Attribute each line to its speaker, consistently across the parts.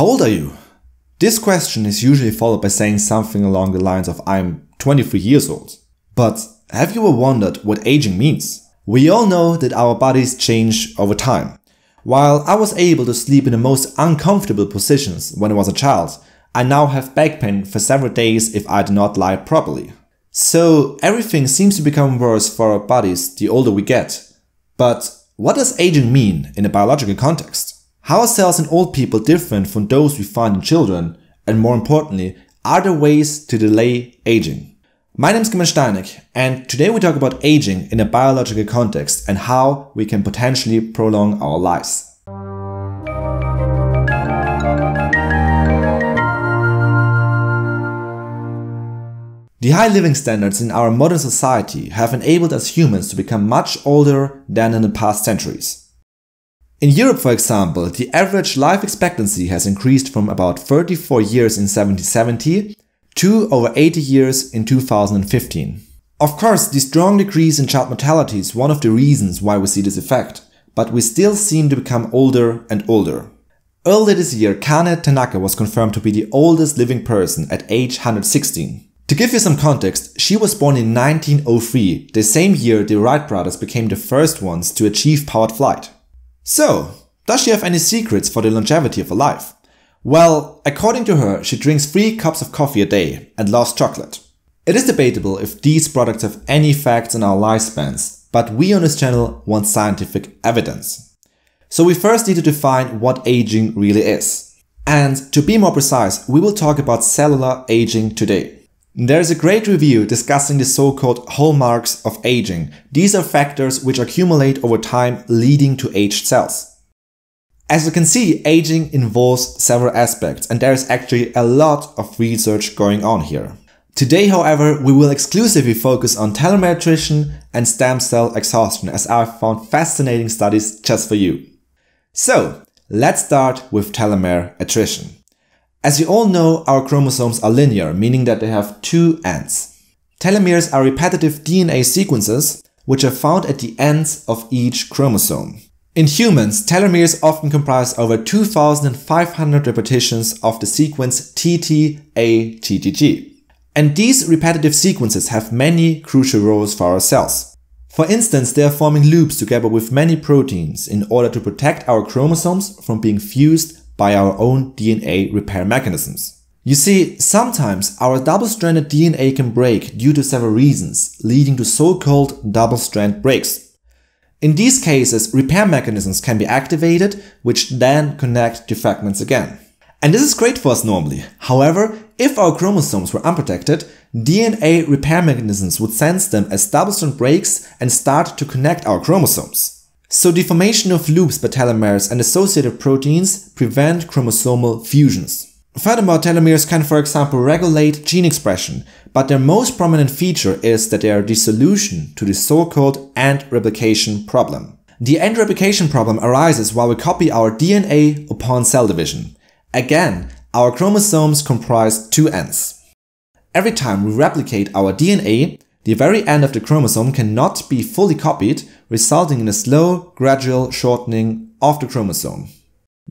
Speaker 1: How old are you? This question is usually followed by saying something along the lines of I'm 23 years old. But have you ever wondered what aging means? We all know that our bodies change over time. While I was able to sleep in the most uncomfortable positions when I was a child, I now have back pain for several days if I do not lie properly. So everything seems to become worse for our bodies the older we get. But what does aging mean in a biological context? How are cells in old people different from those we find in children? And more importantly, are there ways to delay aging? My name is Clemens Steinig, and today we talk about aging in a biological context and how we can potentially prolong our lives. The high living standards in our modern society have enabled us humans to become much older than in the past centuries. In Europe, for example, the average life expectancy has increased from about 34 years in 1770 to over 80 years in 2015. Of course, the strong decrease in child mortality is one of the reasons why we see this effect, but we still seem to become older and older. Earlier this year, Kane Tanaka was confirmed to be the oldest living person at age 116. To give you some context, she was born in 1903, the same year the Wright brothers became the first ones to achieve powered flight. So, does she have any secrets for the longevity of her life? Well, according to her, she drinks 3 cups of coffee a day and loves chocolate. It is debatable if these products have any effects on our lifespans, but we on this channel want scientific evidence. So we first need to define what aging really is. And to be more precise, we will talk about cellular aging today. There is a great review discussing the so-called hallmarks of aging. These are factors which accumulate over time leading to aged cells. As you can see, aging involves several aspects and there is actually a lot of research going on here. Today, however, we will exclusively focus on telomere attrition and stem cell exhaustion as I've found fascinating studies just for you. So, let's start with telomere attrition. As you all know, our chromosomes are linear, meaning that they have two ends. Telomeres are repetitive DNA sequences which are found at the ends of each chromosome. In humans, telomeres often comprise over 2,500 repetitions of the sequence TTAGGG. And these repetitive sequences have many crucial roles for our cells. For instance, they are forming loops together with many proteins in order to protect our chromosomes from being fused by our own DNA repair mechanisms. You see, sometimes our double-stranded DNA can break due to several reasons, leading to so-called double-strand breaks. In these cases, repair mechanisms can be activated, which then connect the fragments again. And this is great for us normally. However, if our chromosomes were unprotected, DNA repair mechanisms would sense them as double-strand breaks and start to connect our chromosomes. So the formation of loops by telomeres and associated proteins prevent chromosomal fusions. Furthermore, telomeres can for example regulate gene expression, but their most prominent feature is that they are the solution to the so-called end replication problem. The end replication problem arises while we copy our DNA upon cell division. Again, our chromosomes comprise two ends. Every time we replicate our DNA, the very end of the chromosome cannot be fully copied, resulting in a slow, gradual shortening of the chromosome.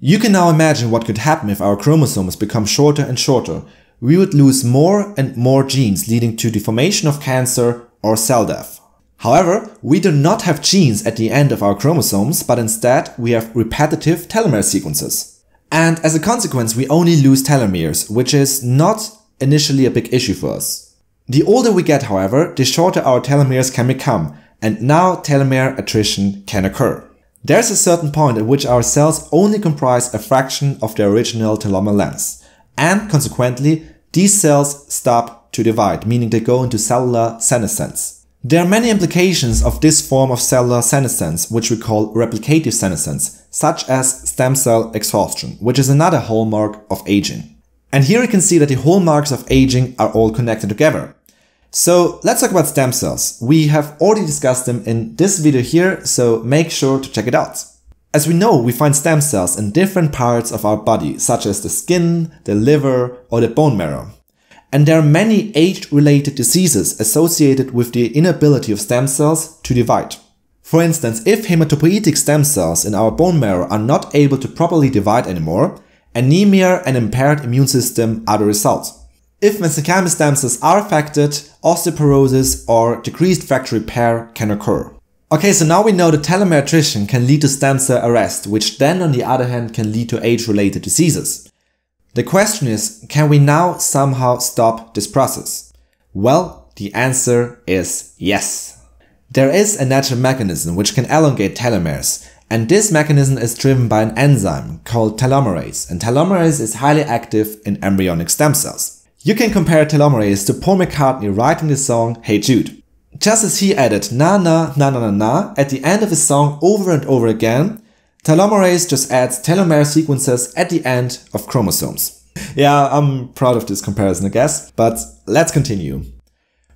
Speaker 1: You can now imagine what could happen if our chromosomes become shorter and shorter. We would lose more and more genes leading to the formation of cancer or cell death. However, we do not have genes at the end of our chromosomes, but instead we have repetitive telomere sequences. And as a consequence, we only lose telomeres, which is not initially a big issue for us. The older we get, however, the shorter our telomeres can become, and now telomere attrition can occur. There's a certain point at which our cells only comprise a fraction of their original telomere length, and consequently, these cells stop to divide, meaning they go into cellular senescence. There are many implications of this form of cellular senescence, which we call replicative senescence, such as stem cell exhaustion, which is another hallmark of aging. And here you can see that the hallmarks of aging are all connected together. So let's talk about stem cells. We have already discussed them in this video here, so make sure to check it out. As we know, we find stem cells in different parts of our body, such as the skin, the liver, or the bone marrow. And there are many age-related diseases associated with the inability of stem cells to divide. For instance, if hematopoietic stem cells in our bone marrow are not able to properly divide anymore, Anemia and impaired immune system are the result. If mesenchymal stem cells are affected, osteoporosis or decreased fracture repair can occur. Okay, so now we know that telomere attrition can lead to stem cell arrest, which then on the other hand can lead to age-related diseases. The question is, can we now somehow stop this process? Well, the answer is yes. There is a natural mechanism which can elongate telomeres, and this mechanism is driven by an enzyme called telomerase, and telomerase is highly active in embryonic stem cells. You can compare telomerase to Paul McCartney writing the song Hey Jude. Just as he added na na na na na na at the end of his song over and over again, telomerase just adds telomere sequences at the end of chromosomes. yeah, I'm proud of this comparison, I guess, but let's continue.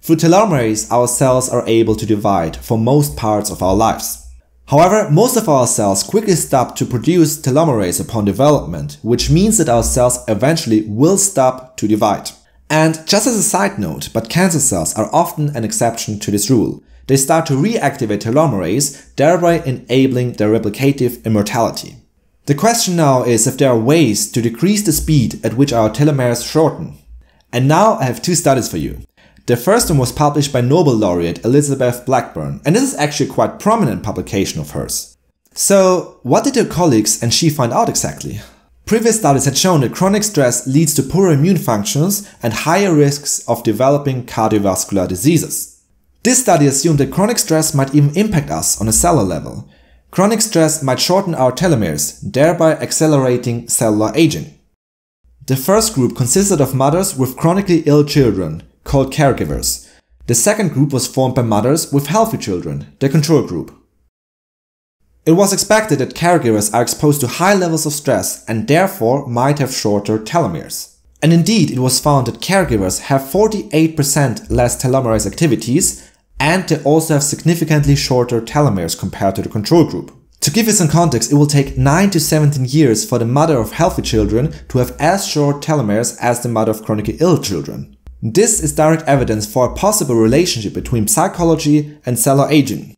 Speaker 1: Through telomerase, our cells are able to divide for most parts of our lives. However, most of our cells quickly stop to produce telomerase upon development, which means that our cells eventually will stop to divide. And just as a side note, but cancer cells are often an exception to this rule. They start to reactivate telomerase, thereby enabling their replicative immortality. The question now is if there are ways to decrease the speed at which our telomeres shorten. And now I have two studies for you. The first one was published by Nobel laureate Elizabeth Blackburn, and this is actually a quite prominent publication of hers. So, what did her colleagues and she find out exactly? Previous studies had shown that chronic stress leads to poorer immune functions and higher risks of developing cardiovascular diseases. This study assumed that chronic stress might even impact us on a cellular level. Chronic stress might shorten our telomeres, thereby accelerating cellular aging. The first group consisted of mothers with chronically ill children, called caregivers. The second group was formed by mothers with healthy children, the control group. It was expected that caregivers are exposed to high levels of stress and therefore might have shorter telomeres. And indeed, it was found that caregivers have 48% less telomerase activities and they also have significantly shorter telomeres compared to the control group. To give you some context, it will take 9 to 17 years for the mother of healthy children to have as short telomeres as the mother of chronically ill children. This is direct evidence for a possible relationship between psychology and cellular aging.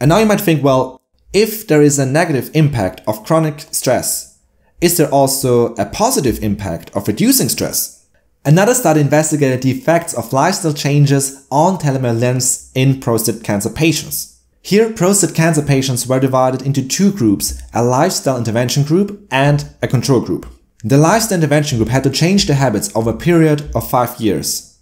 Speaker 1: And now you might think, well, if there is a negative impact of chronic stress, is there also a positive impact of reducing stress? Another study investigated the effects of lifestyle changes on telomere lengths in prostate cancer patients. Here, prostate cancer patients were divided into two groups, a lifestyle intervention group and a control group. The lifestyle intervention group had to change their habits over a period of five years.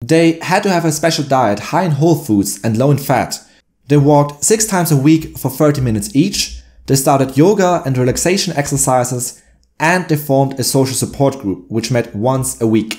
Speaker 1: They had to have a special diet high in whole foods and low in fat, they walked six times a week for 30 minutes each, they started yoga and relaxation exercises, and they formed a social support group which met once a week.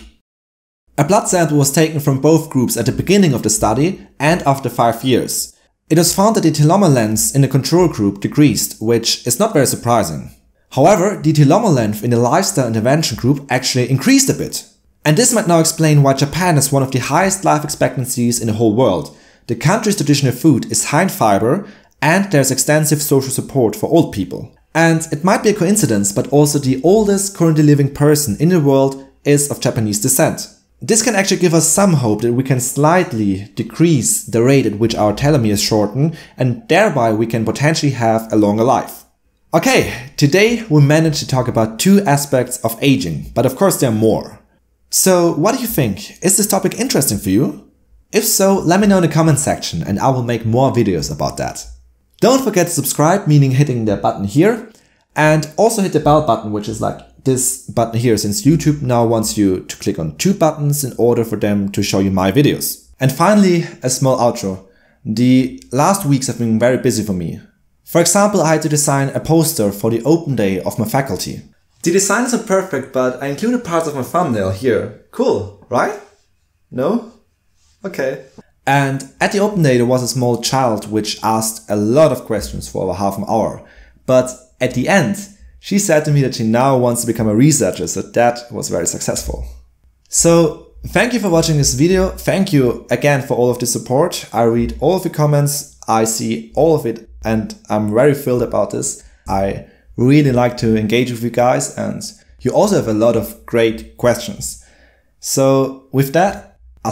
Speaker 1: A blood sample was taken from both groups at the beginning of the study and after 5 years. It was found that the telomere length in the control group decreased, which is not very surprising. However, the telomere length in the lifestyle intervention group actually increased a bit. And this might now explain why Japan has one of the highest life expectancies in the whole world, the country's traditional food is high in fiber and there's extensive social support for old people. And it might be a coincidence, but also the oldest currently living person in the world is of Japanese descent. This can actually give us some hope that we can slightly decrease the rate at which our telomeres shorten and thereby we can potentially have a longer life. Okay, today we managed to talk about two aspects of aging, but of course there are more. So what do you think? Is this topic interesting for you? If so, let me know in the comment section and I will make more videos about that. Don't forget to subscribe, meaning hitting the button here, and also hit the bell button, which is like this button here, since YouTube now wants you to click on two buttons in order for them to show you my videos. And finally, a small outro. The last weeks have been very busy for me. For example, I had to design a poster for the open day of my faculty. The design isn't perfect, but I included parts of my thumbnail here. Cool, right? No? Okay. And at the open day, there was a small child which asked a lot of questions for over half an hour. But at the end, she said to me that she now wants to become a researcher, so that was very successful. So thank you for watching this video. Thank you again for all of the support. I read all of the comments, I see all of it, and I'm very thrilled about this. I really like to engage with you guys, and you also have a lot of great questions. So with that, I'll